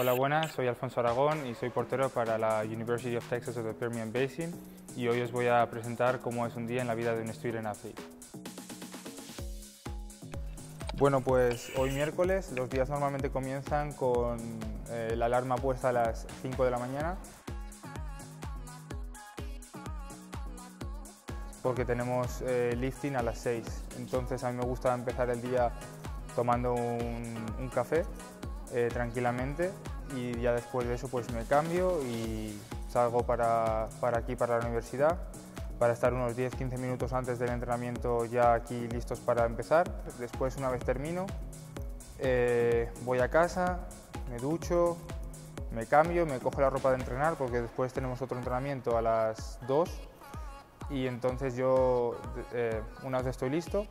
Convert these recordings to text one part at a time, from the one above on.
Hola, buenas, soy Alfonso Aragón y soy portero para la University of Texas of the Permian Basin y hoy os voy a presentar cómo es un día en la vida de un student athlete. Bueno, pues hoy miércoles los días normalmente comienzan con eh, la alarma puesta a las 5 de la mañana porque tenemos eh, lifting a las 6. Entonces a mí me gusta empezar el día tomando un, café eh, tranquilamente y ya después de eso pues me cambio y salgo para, para aquí, para la universidad, para estar unos 10-15 minutos antes del entrenamiento ya aquí listos para empezar. Después, una vez termino, eh, voy a casa, me ducho, me cambio, me cojo la ropa de entrenar porque después tenemos otro entrenamiento a las 2 y entonces yo, eh, una vez estoy listo,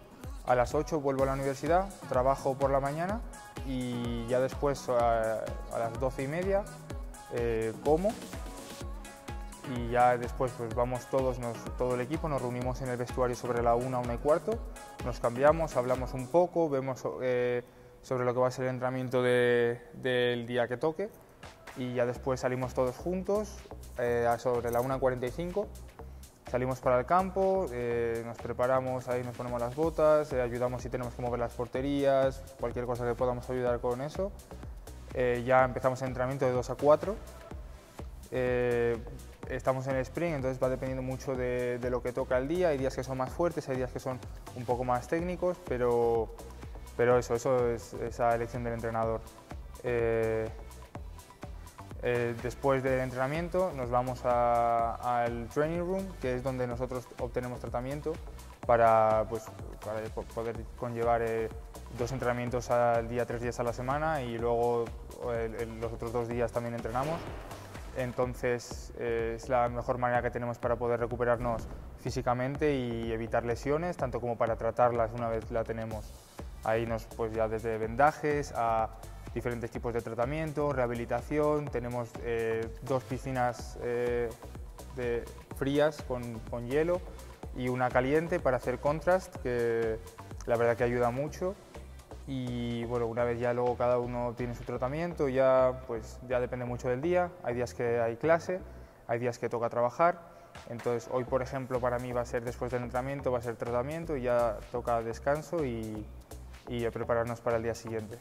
a las 8 vuelvo a la universidad, trabajo por la mañana y ya después a, las 12 y media eh, como. Y ya después pues vamos todos, todo el equipo, nos reunimos en el vestuario sobre la 1, 1 y cuarto, nos cambiamos, hablamos un poco, vemos eh, sobre lo que va a ser el entrenamiento del día que toque y ya después salimos todos juntos sobre la 1.45 Salimos para el campo, eh, nos preparamos, ahí nos ponemos las botas, eh, ayudamos si tenemos que mover las porterías, cualquier cosa que podamos ayudar con eso. Eh, ya empezamos el entrenamiento de 2 a 4. estamos en el sprint, entonces va dependiendo mucho de, lo que toca el día. Hay días que son más fuertes, hay días que son un poco más técnicos, pero, pero eso, eso es esa elección del entrenador. Eh, después del entrenamiento nos vamos al training room, que es donde nosotros obtenemos tratamiento para, pues, poder conllevar eh, dos entrenamientos al día, tres días a la semana y luego los otros dos días también entrenamos. Entonces eh, es la mejor manera que tenemos para poder recuperarnos físicamente y evitar lesiones, tanto como para tratarlas una vez la tenemos. Ahí nos, pues ya desde vendajes a diferentes tipos de tratamiento, rehabilitación, tenemos eh, dos piscinas eh, frías con, con, hielo y una caliente para hacer contrast, que la verdad que ayuda mucho. Y bueno, una vez ya luego cada uno tiene su tratamiento, ya, pues, ya depende mucho del día, hay días que hay clase, hay días que toca trabajar, entonces hoy por ejemplo para mí va a ser después del entrenamiento, va a ser tratamiento y ya toca descanso y, y prepararnos para el día siguiente.